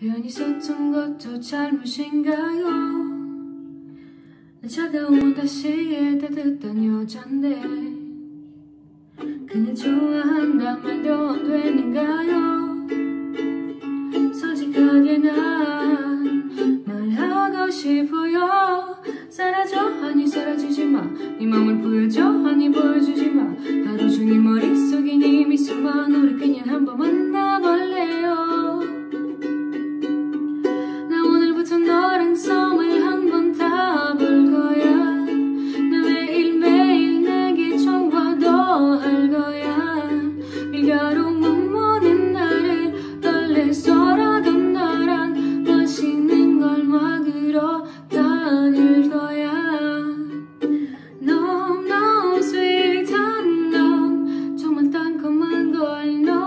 표현이 썼던 것도 잘못인가요? 나 차가운 다시 따뜻한 여잔데 그냥 좋아한다 말도 되는가요? 솔직하게 난 말하고 싶어요. 사라져 하니 사라지지 마네 맘을 보여줘 하니 보여주지 마. 하루 종일 머릿속에 네 미소만 오래 그냥 돌아간 너랑 맛있는 걸 먹으러 다닐 거야. 너무너무 스윗한 넌 정말 달콤한 걸넌